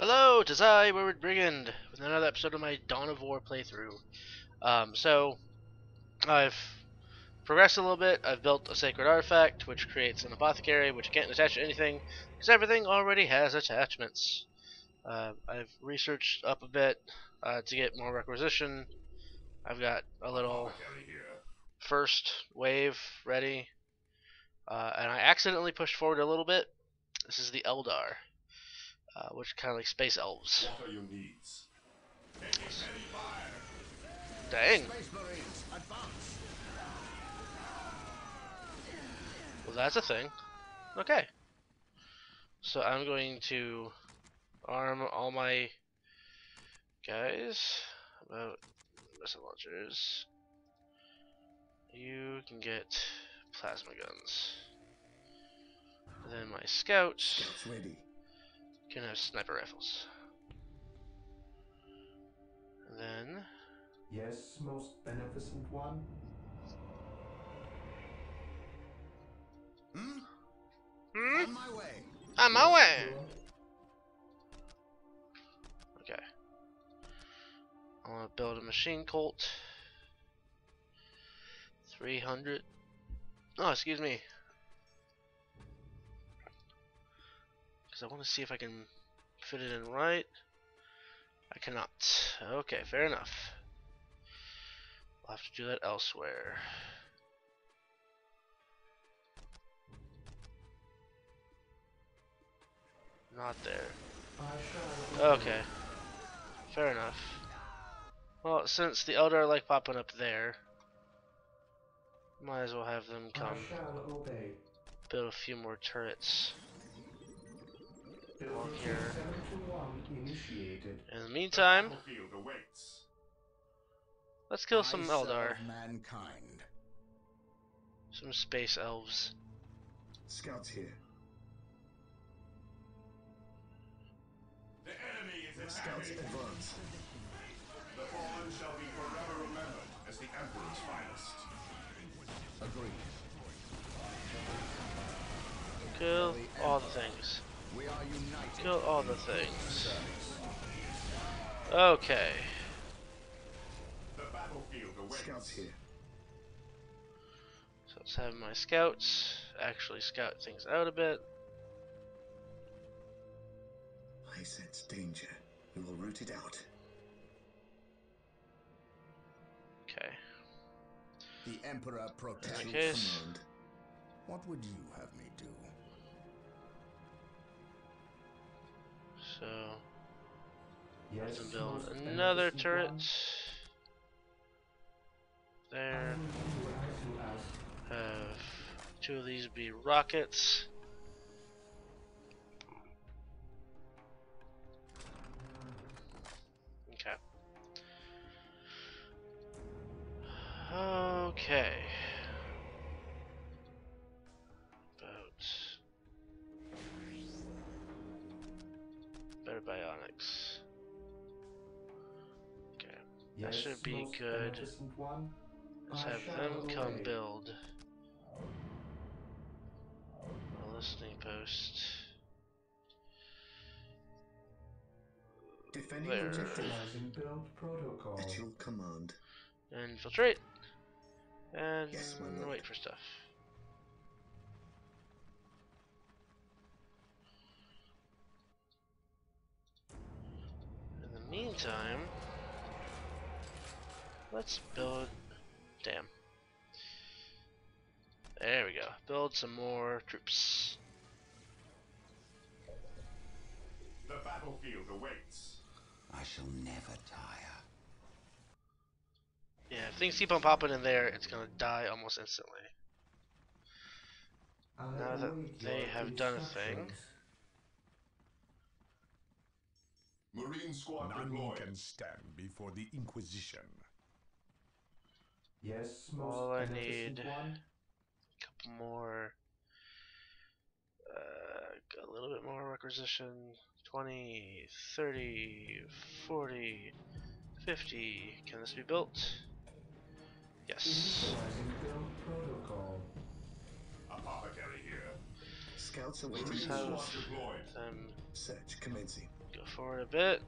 Hello, it is I, Wayward Brigand, with another episode of my Dawn of War playthrough. Um, so, I've progressed a little bit. I've built a sacred artifact, which creates an apothecary, which can't attach to anything, because everything already has attachments. Uh, I've researched up a bit uh, to get more requisition. I've got a little first wave ready, uh, and I accidentally pushed forward a little bit. This is the Eldar uh, which kind of like space elves. What are your needs? Dang. Well, that's a thing. Okay. So I'm going to arm all my guys about missile launchers. You can get plasma guns. And then my scouts Scouts ready. Can have sniper rifles. And then Yes, most beneficent one. Hmm? hmm? On my way. on my way. Okay. I want to build a machine cult. 300. Oh, excuse me. I want to see if I can fit it in right. I cannot. Okay, fair enough. I'll have to do that elsewhere. Not there. Okay. Fair enough. Well, since the Eldar like popping up there, might as well have them come I shall obey. build a few more turrets. Building here. 7 to 1 initiated. In the meantime, let's kill some I Eldar, Mankind. some space elves. Scouts here. The enemy is Scouts advance. The fallen shall be forever remembered as the Emperor's finest. Agreed. Kill all the things. We are united. Kill all the things. Okay. The battlefield awaits. Scouts here. So let's have my scouts actually scout things out a bit. I sense danger. We will root it out. Okay. The Emperor protects. In that case- Command. What would you have me Yes, let's build another turret. There. will do as you ask. Have two of these be rockets. Okay. Okay. Okay. Yes, should be good. one. Let's I have them come obey. build a listening post. Defending There. objective build protocol. at your command. Infiltrate. And Yes, my lord. wait for stuff. In the meantime, let's build. Damn. There we go. Build some more troops. The battlefield awaits. I shall never tire. Yeah, if things keep on popping in there, it's gonna die almost instantly. I now that they have done a thing. Marine squad None deployed. can stand before the Inquisition. Yes, most All I need- one. couple more uh, a little bit more requisition 20 30 40 50 can this be built yes Initializing build protocol. Apothecary here. Scouts Let's awaiting have orders. Them Search commencing. Go forward a bit.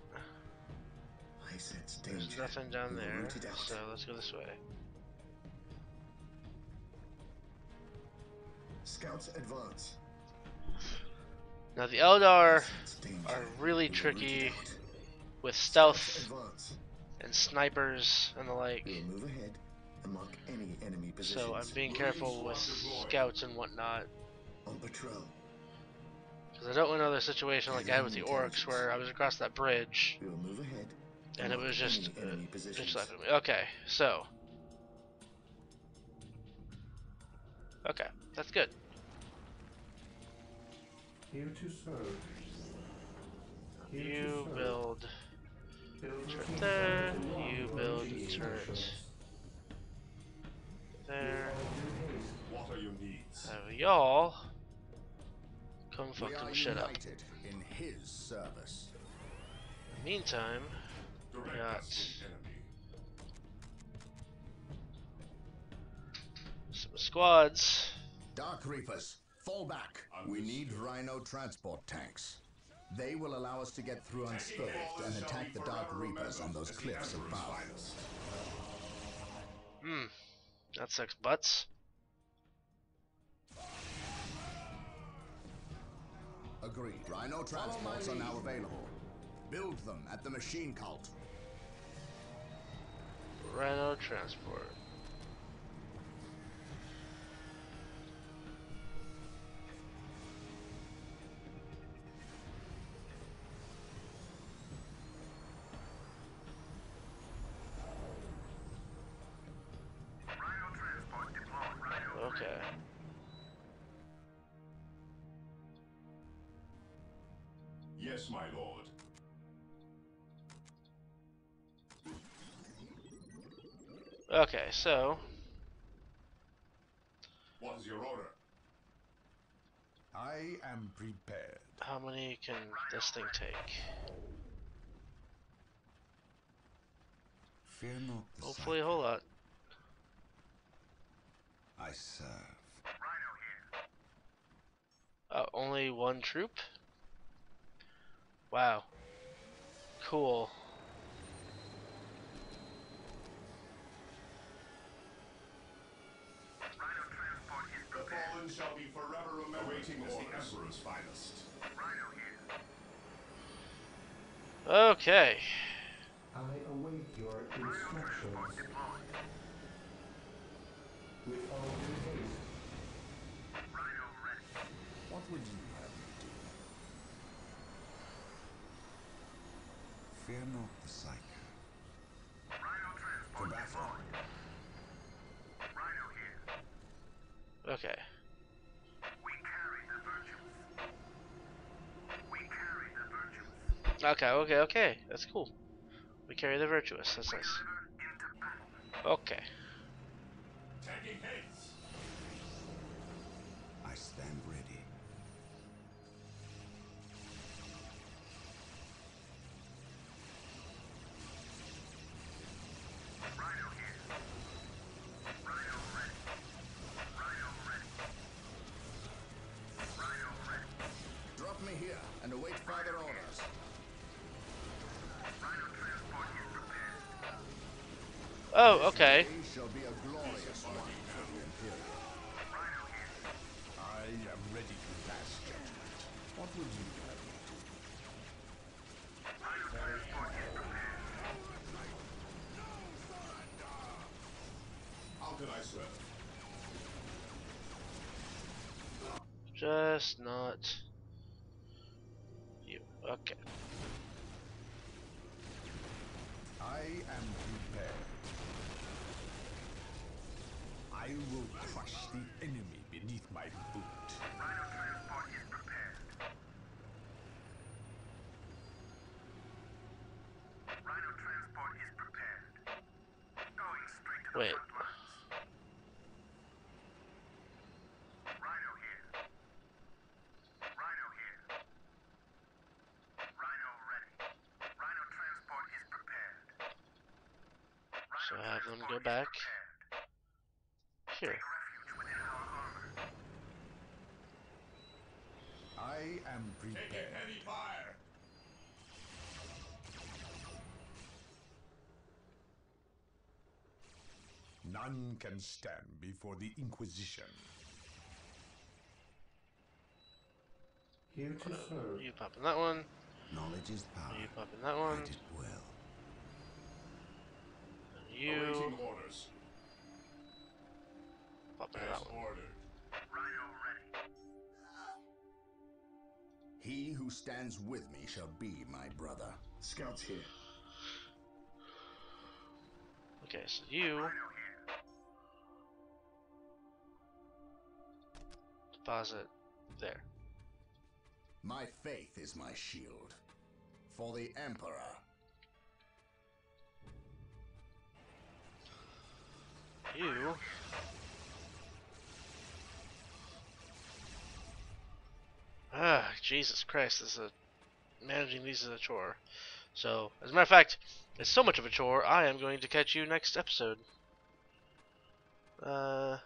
I sense There's nothing down We there, root it out. so let's go this way. Scouts advance. Now the Eldar are really We will root it tricky with stealth and snipers and the like. Move ahead and mark any enemy. So I'm being careful with scouts and whatnot. on patrol. Because I don't want another situation like I had with the orcs where I was across that bridge and it was just uh, enemy just positions. me. Okay, so. Okay, that's good. Here to serve. Here to You serve. build. Build turret there, seven to one you build energy turret. There. With all due haste, What are your needs? Have y'all come We fuck are some shit up. in his service. Meantime, Direct got- us to the some squads. Dark Reapers, fall back. We need Rhino transport tanks. They will allow us to get through unscathed and attack the Dark Reapers on those cliffs above. Hmm, that sucks butts. Agreed. Rhino transports are now available. Build them at the machine cult. Rhino transport. Yes, my lord. Okay, so What is your order? I am prepared. how many can this thing take? Fear not the Hopefully a whole lot. I serve. Oh, only one troop? Wow. Cool. The fallen shall be forever awaiting as the Emperor's finest. Okay. I await your instructions. With all due haste, What would you have me do? Fear not the Psyker. To battle. Okay. Okay, okay, okay. That's cool. We carry the virtuous. That's nice. Okay. Oh, okay. Day shall be a glorious one for the Imperium. I am ready to pass judgment. What would you have me do? How can I serve? Just not you. Okay. I am prepared. I will crush the enemy beneath my boot. Wait. So have them go back I am prepared. Heavy fire. None can stand before the Inquisition. Here to serve. You popping that one. Knowledge is power. You popping that one. Well. Pop in As that one. ordered. He who stands with me shall be my brother. Scouts here. Okay, so you deposit there. My faith is my shield. For the Emperor. You Ah, Jesus Christ, this is a managing these is a chore. So, as a matter of fact, it's so much of a chore, I am going to catch you next episode. Uh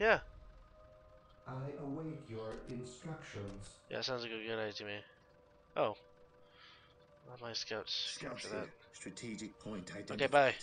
Yeah. I await your instructions. Yeah, sounds like a good idea to me. Oh. Not my scouts. Scouts After that. Strategic point identified. Okay, bye.